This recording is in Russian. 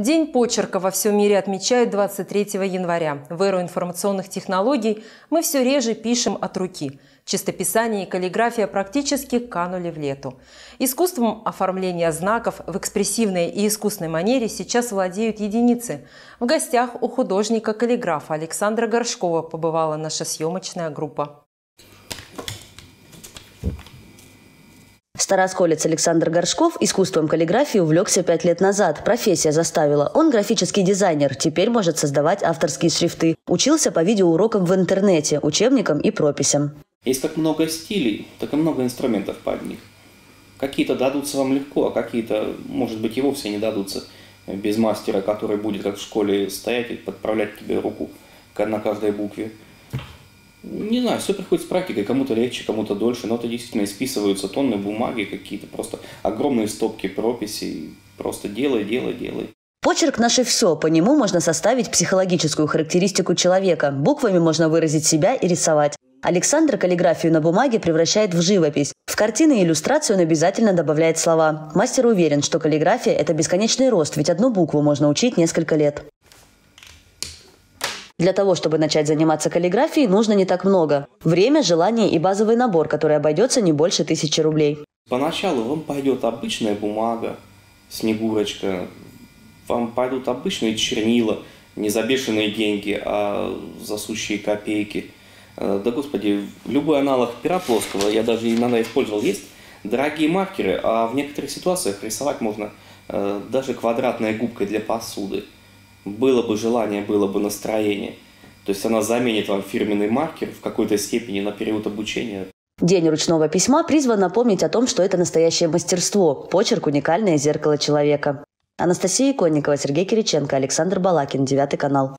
День почерка во всем мире отмечают 23 января. В эру информационных технологий мы все реже пишем от руки. Чистописание и каллиграфия практически канули в лету. Искусством оформления знаков в экспрессивной и искусной манере сейчас владеют единицы. В гостях у художника-каллиграфа Александра Горшкова побывала наша съемочная группа. Старосколец Александр Горшков искусством каллиграфии увлекся пять лет назад. Профессия заставила. Он графический дизайнер, теперь может создавать авторские шрифты. Учился по видеоурокам в интернете, учебникам и прописям. Есть как много стилей, так и много инструментов под них. Какие-то дадутся вам легко, а какие-то, может быть, и вовсе не дадутся без мастера, который будет как в школе стоять и подправлять тебе руку на каждой букве. Не знаю, все приходит с практикой, кому-то легче, кому-то дольше, но это действительно списываются тонны бумаги, какие-то просто огромные стопки прописей, просто делай, делай, делай. Почерк – наше все, по нему можно составить психологическую характеристику человека, буквами можно выразить себя и рисовать. Александр каллиграфию на бумаге превращает в живопись. В картины и иллюстрацию он обязательно добавляет слова. Мастер уверен, что каллиграфия – это бесконечный рост, ведь одну букву можно учить несколько лет. Для того, чтобы начать заниматься каллиграфией, нужно не так много. Время, желание и базовый набор, который обойдется не больше тысячи рублей. Поначалу вам пойдет обычная бумага, снегурочка, вам пойдут обычные чернила, не за бешеные деньги, а за сущие копейки. Э, да господи, любой аналог пера плоского, я даже иногда использовал, есть дорогие маркеры, а в некоторых ситуациях рисовать можно э, даже квадратной губкой для посуды было бы желание, было бы настроение. То есть она заменит вам фирменный маркер в какой-то степени на период обучения. День ручного письма призван напомнить о том, что это настоящее мастерство, почерк – уникальное зеркало человека. Анастасия Иконникова, Сергей Кириченко, Александр Балакин, Девятый канал.